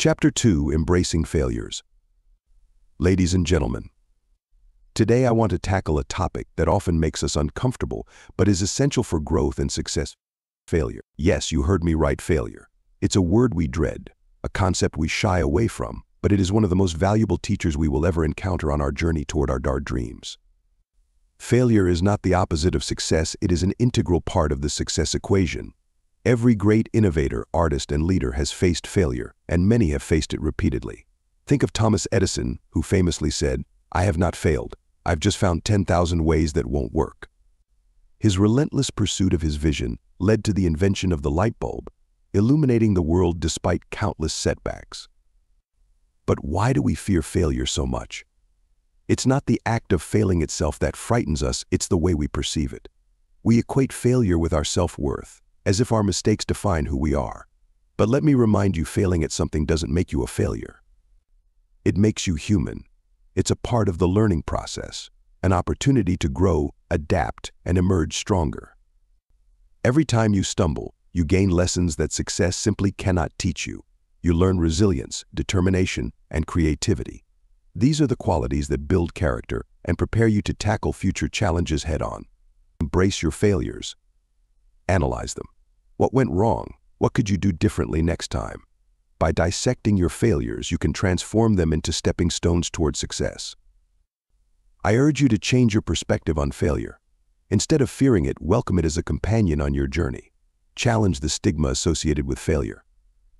Chapter 2 Embracing Failures Ladies and gentlemen, today I want to tackle a topic that often makes us uncomfortable but is essential for growth and success. Failure. Yes, you heard me right, failure. It's a word we dread, a concept we shy away from, but it is one of the most valuable teachers we will ever encounter on our journey toward our dark dreams. Failure is not the opposite of success, it is an integral part of the success equation. Every great innovator, artist, and leader has faced failure, and many have faced it repeatedly. Think of Thomas Edison, who famously said, I have not failed. I've just found 10,000 ways that won't work. His relentless pursuit of his vision led to the invention of the light bulb, illuminating the world despite countless setbacks. But why do we fear failure so much? It's not the act of failing itself that frightens us, it's the way we perceive it. We equate failure with our self-worth, as if our mistakes define who we are. But let me remind you failing at something doesn't make you a failure. It makes you human. It's a part of the learning process, an opportunity to grow, adapt, and emerge stronger. Every time you stumble, you gain lessons that success simply cannot teach you. You learn resilience, determination, and creativity. These are the qualities that build character and prepare you to tackle future challenges head-on. Embrace your failures. Analyze them. What went wrong? What could you do differently next time? By dissecting your failures, you can transform them into stepping stones toward success. I urge you to change your perspective on failure. Instead of fearing it, welcome it as a companion on your journey. Challenge the stigma associated with failure.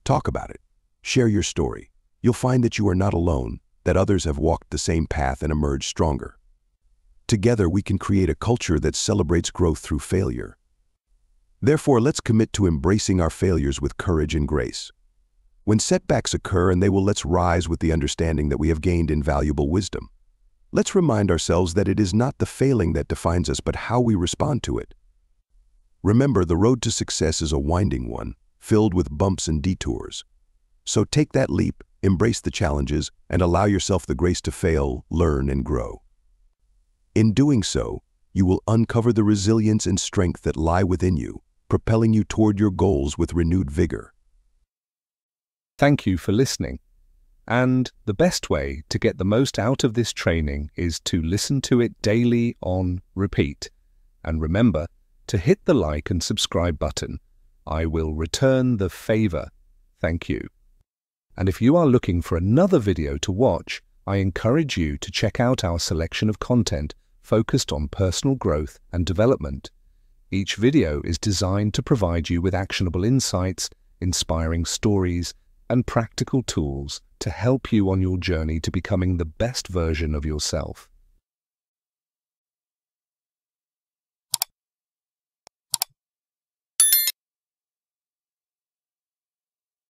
Talk about it. Share your story. You'll find that you are not alone, that others have walked the same path and emerged stronger. Together, we can create a culture that celebrates growth through failure. Therefore, let's commit to embracing our failures with courage and grace. When setbacks occur and they will let's rise with the understanding that we have gained invaluable wisdom. Let's remind ourselves that it is not the failing that defines us but how we respond to it. Remember, the road to success is a winding one, filled with bumps and detours. So take that leap, embrace the challenges, and allow yourself the grace to fail, learn, and grow. In doing so, you will uncover the resilience and strength that lie within you, propelling you toward your goals with renewed vigor. Thank you for listening. And the best way to get the most out of this training is to listen to it daily on repeat. And remember to hit the like and subscribe button. I will return the favor. Thank you. And if you are looking for another video to watch, I encourage you to check out our selection of content focused on personal growth and development. Each video is designed to provide you with actionable insights, inspiring stories, and practical tools to help you on your journey to becoming the best version of yourself.